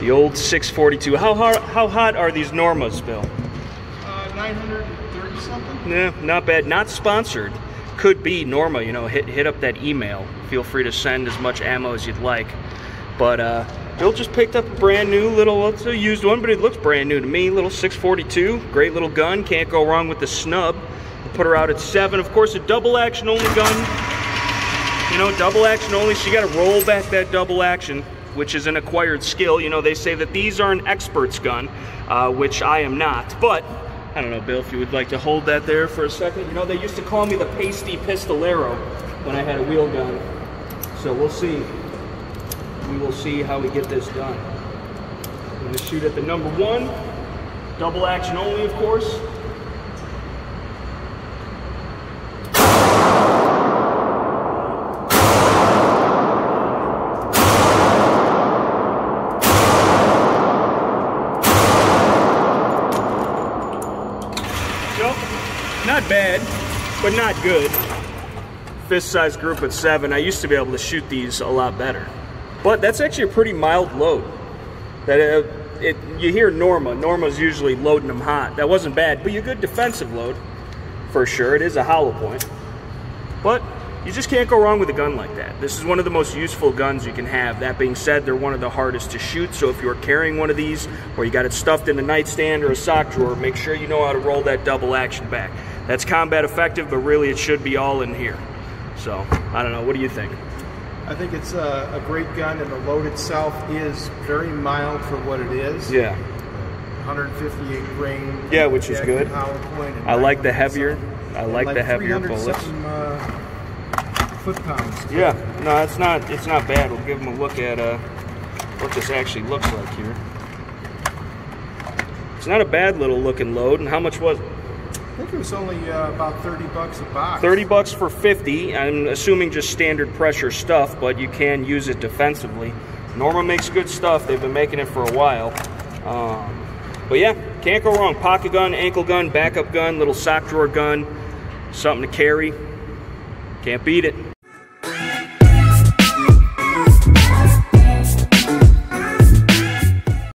The old 642. How hot, how hot are these Normas, Bill? Uh, 930 something? Yeah, not bad. Not sponsored. Could be Norma, you know, hit, hit up that email. Feel free to send as much ammo as you'd like. But uh, Bill just picked up a brand new little, it's a used one, but it looks brand new to me. Little 642, great little gun. Can't go wrong with the snub. Put her out at seven. Of course, a double action only gun. You know, double action only, so you gotta roll back that double action, which is an acquired skill. You know, they say that these are an expert's gun, uh, which I am not. But, I don't know, Bill, if you would like to hold that there for a second. You know, they used to call me the pasty pistolero when I had a wheel gun. So we'll see. We will see how we get this done. I'm gonna shoot at the number one. Double action only, of course. Nope, not bad, but not good. Fist size group at seven. I used to be able to shoot these a lot better. But that's actually a pretty mild load. That uh, it, you hear Norma. Norma's usually loading them hot. That wasn't bad, but you good defensive load for sure. It is a hollow point, but you just can't go wrong with a gun like that. This is one of the most useful guns you can have. That being said, they're one of the hardest to shoot. So if you're carrying one of these, or you got it stuffed in a nightstand or a sock drawer, make sure you know how to roll that double action back. That's combat effective, but really it should be all in here. So I don't know. What do you think? I think it's a, a great gun, and the load itself is very mild for what it is. Yeah. 158 grain. Yeah, which is good. hollow point and I like the heavier. I And like the heavier bullets. something, uh, foot pounds. Yeah, no, it's not. It's not bad. We'll give them a look at uh, what this actually looks like here. It's not a bad little looking load. And how much was it? I think it was only uh, about 30 bucks a box. 30 bucks for 50. I'm assuming just standard pressure stuff, but you can use it defensively. Norma makes good stuff. They've been making it for a while. Um, but yeah, can't go wrong. Pocket gun, ankle gun, backup gun, little sock drawer gun, something to carry. Can't beat it.